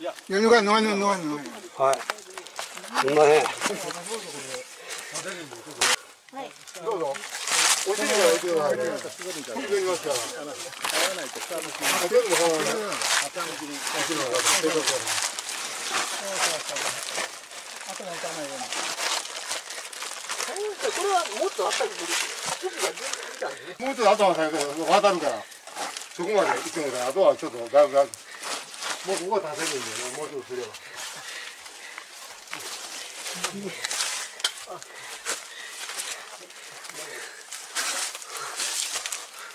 い。や、ぬがぬがぬがぬが。はい。すみません。はい。どうぞ。お。い。滑りますから。あらない。と下向きに。あ、全部ほらね。下向きに。後ろが出てくる。そうそうそう。後が行かない。これはもっとあったかくる。もうちょっと後は最後渡るから。そこまで行くので、あとはちょっとだい。ぶだい。ぶ。もうここは立てるんでね、もうちょっとすれば。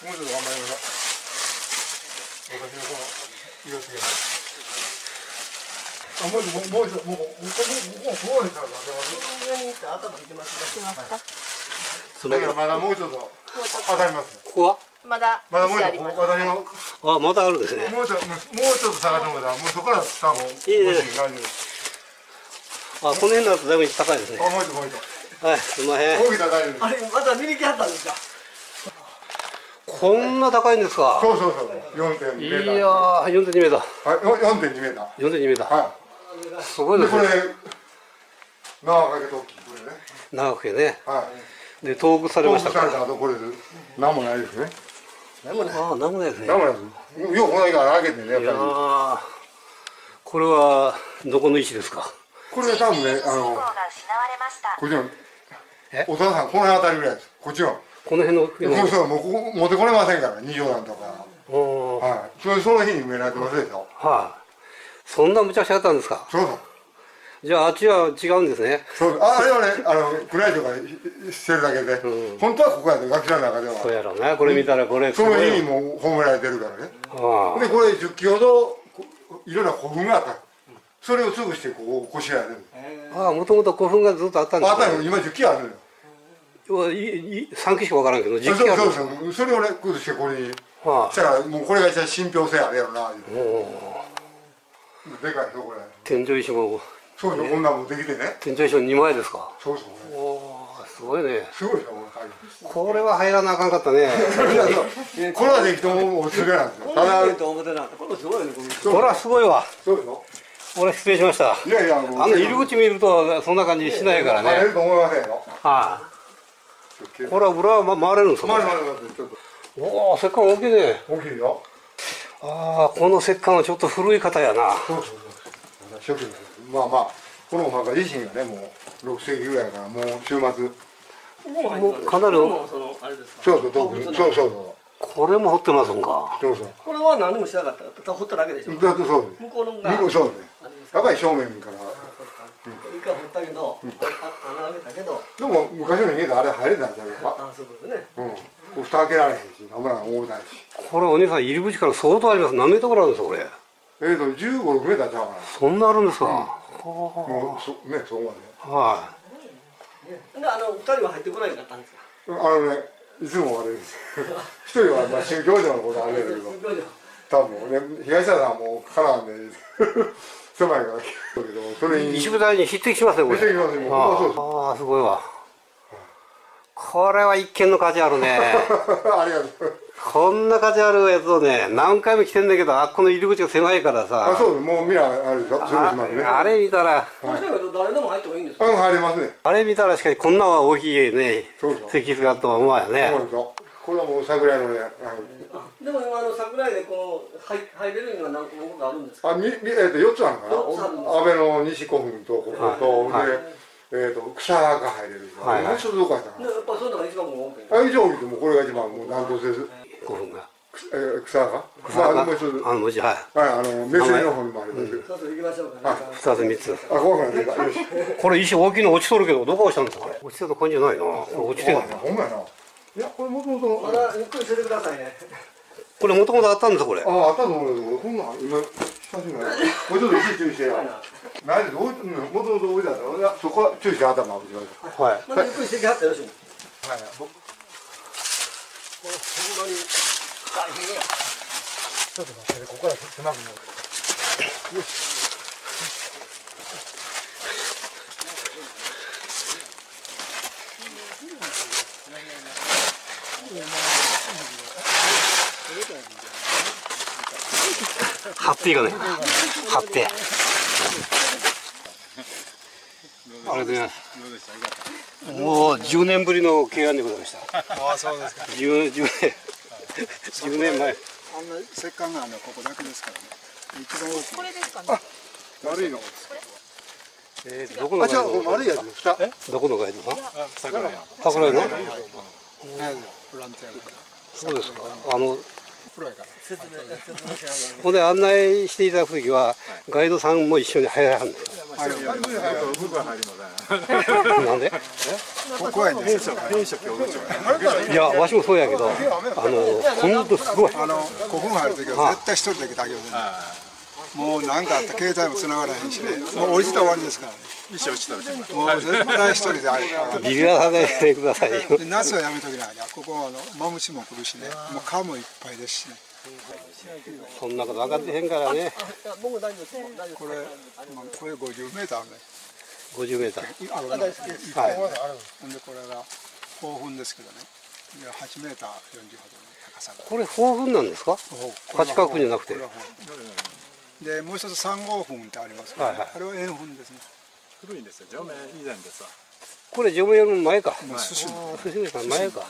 もうちょっと頑張りましょう。私のこの色付け。あ、もうちょっと、もうちょっと、もう、もう、ここ、ここ、ここにさ、上に行って頭引いてますが。だからまだもうちょっと当たります。ここはまだ。まだもうちょっと、私のあ、まだあるんですね。もうちょっと、もうちょっと下がってもらもうそこから多分、いいね。あ、この辺だとだいぶ高いですね。あ、もう一個、もう一個。はい、すみません。あれ、まだ見に来はったんですか？こんな高いんですか？そうそうそう、四点いメーター。やー、四点二メーター。はい、四点二メーター。四点二メーター。はすごいい。ですこれでね。、縄かけと大きい、これね。長くてね。はい。で、遠くされましたか？遠くされた後、これで、なんもないですね。ああ、なんもないですね。なんもないです。よう、この間開けてね、やっいやぱり。ー、これはどこの石ですか？これ多分ね、あの、こっちのえ、お父さん、この辺あたりぐらいです。こっちの。この辺の。そうそう、もうここ持ってこれませんから、二畳段とか。はい。それ、その日に埋められてますでしょ。はい。そんな無茶苦茶だったんですか？そうそう。じゃあ、あっちは違うんですね。そうああれはね、あの、暗いとかしてるだけで、うん本当はここやで、学者の中では。そうやろうね。これ見たら、これ。その日にも。もう褒められてるからね。あで、これ10基ほど、こいろんな古墳があった。それを潰して、ここ、こしらる。あ、ああ、もともと古墳がずっとあったんですあったよ、今10基あるのよ。よ。いい三期しかわからんけど、実機ある。そうそう。それをね、崩して、これに。はしたら、もうこれが一番信憑性あるやろな、でかいぞ、これ。天井石も、そうよ、こんなんもできてね。天井石も二枚ですか。そうそう。おお、すごいね。すごいここれは入らなあかんかったね。れ。これはできてもおすすめなんですよ。ただ、これすごいね、これ。はすごいわ。そうでしょ。俺失礼しました。いやいや、あの入り口見るとそんな感じしないからね。ると思いませんよ。はい。これは裏はま回れるんですか？まだまだまだちょっとおお、石棺大きいね。大きいよ。ああ、この石棺はちょっと古い方やな。そうそうそう。初期のまあまあこのお墓自身がねもう六世紀ぐらいからもう週末もうかなりもうそうそうそうそうそうこれも掘ってますんか。そうそうこれは何もしなかった。ただ掘っただけでしょ。だってそうです向こうのが。向こうそうですやっぱり正面から一回掘ったけど、あ穴開けたけど、でも昔の家であれ入れたんじゃないかあ、そういうことね。うん蓋開けられへんし危ない重たいしこれお兄さん入り口から相当あります。何メートルあるんですか、これ。えーと15、6メーターちゃうかそんなあるんですか？なもうそねそこはで、あの、二人は入ってこないかったんですか？まであのねいつもあれです 一人はまあ宗教上のことあれだけど。多分ね東田さんはもうカナンで 狭いからけどそれい。に。石舞台に匹敵しますね、これ。ああ、すごいわ。これは一見の価値あるね。ありがとう。こんな価値あるやつをね、何回も来てんだけど、あっこの入り口が狭いからあさ。そうですもうミラーあるでしょ？ああれ見たら、これだけど、誰でも入ってもいいんですか。あ入りますね。あれ見たらしかしこんなは大きいね、石室があったとは思わんよね。そう。ですよこれはもう桜井のねでも、今、あの、桜井で、この、入、入れるには、何個かあるんですか？あみみえーと4つあるのかな？安倍の西古墳とここと、はい。で、えー、と草が入れるはいはいもう一つどこやったかで、なやっぱ、そういうのが一番もう多い。あ以上見てもこれが一番もうダントツです、古墳が。えー、草が？草が？まあもう一つはいあの文字、はい。あのメッセージの方にもありますけど、そうそう、行きましょうかね。二つ三つ。あ怖くないですかよしこれ石大きいの落ちとるけど、どこ落ちたんですかこれ？落ちてた感じじゃないな。これ落ちてないな。ほんまやないやこれもともとまだ、ゆっくりしててくださいね。これもともとあったんですこれ？ああ、あったと思うけど、こんなん今、ちょっと石注意してよ。なんで、どういもともと置いそこは注意して頭を打ちましはい。っくりしてきはってよろしい。はい、僕、これ、ほんまに、大変や。ちょっと待ってね、ここから狭くなる。ハッピーがね。貼って。あれでもう10年ぶりの敬愛でございました。ああそうですか。10, 10年10年前。あんな石棺があるのはここだけですからね。一番大きい。これですかね。丸いの？えーどこのあじゃあガイド丸いやつ。下どこのガイドさん桜井桜井の。ボランティアそうですか。あのプロやから。ほんで案内していただくときはガイドさんも一緒に入らはるんですはい。僕は入りません。かなんで？こ怖いんですよ弊社共同長いやわしもそうやけどあの本当すごい。あの古墳入る時は絶対一人だけだけどねもう何かあったら携帯も繋がらへんしね。もう降りてたら終わりですからね。石落ちた。もう絶対一人であれビビらさないでください夏はやめときないなここはあのマムシも来るしね。もう蚊もいっぱいですし。ねそんなこと分かってへんからね。僕大丈夫です。これ、まあ、これ50メーターあるね50メーターいあのねいはいほんでこれが興奮ですけどね。で8メーター40ほどの高さが。これ豊富なんですか？八角じゃなくてでもう一つ3号墳ってありますけど、はいはいあれは円墳ですね古いんですよ。上面以前でさ。これ除名の前かもう寿司の寿司さん前か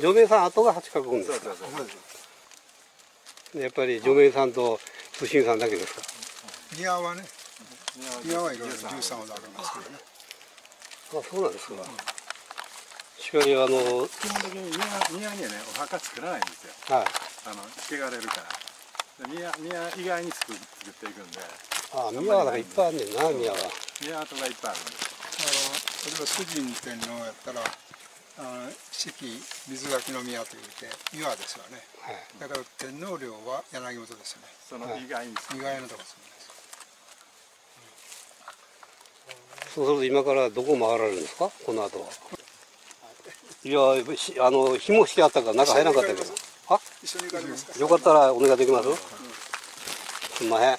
除名さん後が八角君ですかそうそう。そうですやっぱり除名さんと寿司さんだけですか庭はね庭はいろいろ13ほどあるんですけどねあそうなんですかしかしあの基本的に宮宮にはねお墓作らないんですよ。はいあの汚れるから。で宮宮以外に作作っていくんで、あ宮はなんかいっぱいあんねんな宮は。宮跡がいっぱいあるんです。あの例えば主人天皇やったらあの四季水垣の宮というて宮ですよね。はい。だから天皇陵は柳本ですよね。その以外に意外なとこそうすると今からどこ回られるんですか？この後は。いやしあの紐してあったから中入らなかったけど。あ一緒に行かれますか？よかったらお願いできます？うんすんまへん。